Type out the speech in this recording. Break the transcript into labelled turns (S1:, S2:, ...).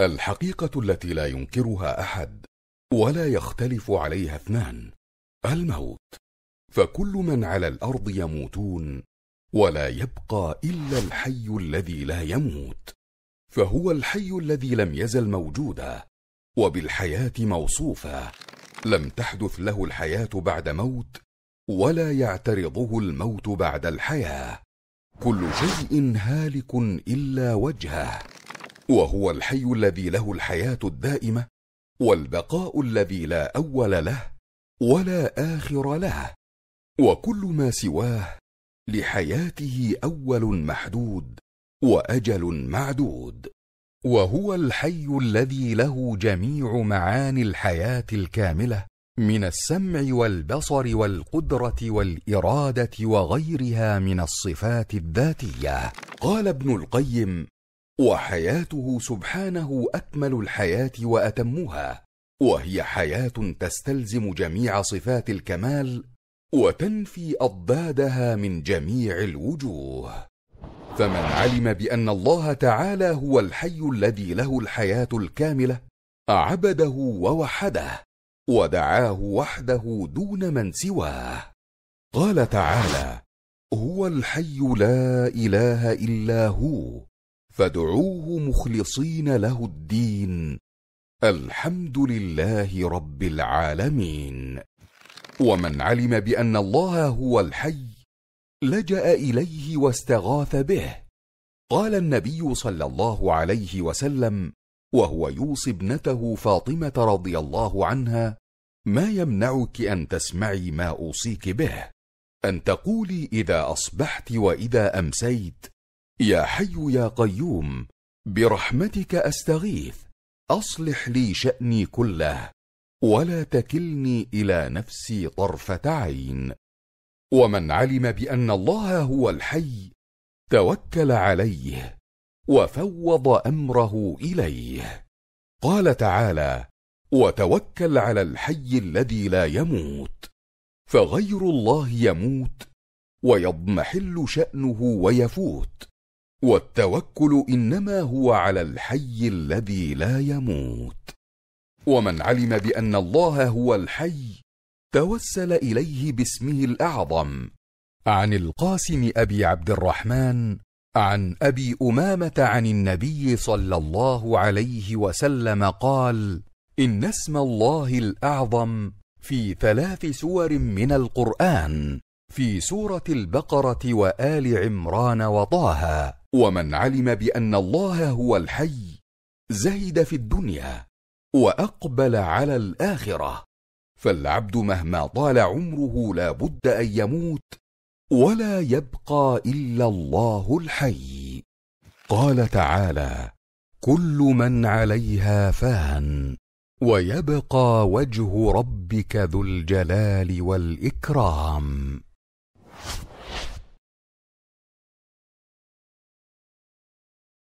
S1: الحقيقة التي لا ينكرها أحد ولا يختلف عليها اثنان الموت. فكل من على الأرض يموتون ولا يبقى إلا الحي الذي لا يموت. فهو الحي الذي لم يزل موجودا وبالحياة موصوفا. لم تحدث له الحياة بعد موت ولا يعترضه الموت بعد الحياة. كل شيء هالك إلا وجهه. وهو الحي الذي له الحياة الدائمة والبقاء الذي لا أول له ولا آخر له وكل ما سواه لحياته أول محدود وأجل معدود. وهو الحي الذي له جميع معاني الحياة الكاملة من السمع والبصر والقدرة والإرادة وغيرها من الصفات الذاتية. قال ابن القيم وحياته سبحانه أكمل الحياة وأتمها وهي حياة تستلزم جميع صفات الكمال وتنفي أضدادها من جميع الوجوه. فمن علم بأن الله تعالى هو الحي الذي له الحياة الكاملة عبده ووحده ودعاه وحده دون من سواه. قال تعالى هو الحي لا إله إلا هو فادعوه مخلصين له الدين. الحمد لله رب العالمين. ومن علم بأن الله هو الحي لجأ إليه واستغاث به. قال النبي صلى الله عليه وسلم وهو يوصي ابنته فاطمة رضي الله عنها ما يمنعك أن تسمعي ما أوصيك به أن تقولي إذا أصبحت وإذا أمسيت يا حي يا قيوم برحمتك أستغيث أصلح لي شأني كله ولا تكلني إلى نفسي طرفة عين. ومن علم بأن الله هو الحي توكل عليه وفوض أمره إليه. قال تعالى وتوكل على الحي الذي لا يموت فغير الله يموت ويضمحل شأنه ويفوت. والتوكل إنما هو على الحي الذي لا يموت. ومن علم بأن الله هو الحي توسل إليه باسمه الأعظم. عن القاسم أبي عبد الرحمن عن أبي أمامة عن النبي صلى الله عليه وسلم قال إن اسم الله الأعظم في ثلاث سور من القرآن في سورة البقرة وآل عمران وطه. ومن علم بأن الله هو الحي زهد في الدنيا وأقبل على الآخرة. فالعبد مهما طال عمره لا بد أن يموت ولا يبقى إلا الله الحي. قال تعالى كل من عليها فان ويبقى وجه ربك ذو الجلال والإكرام.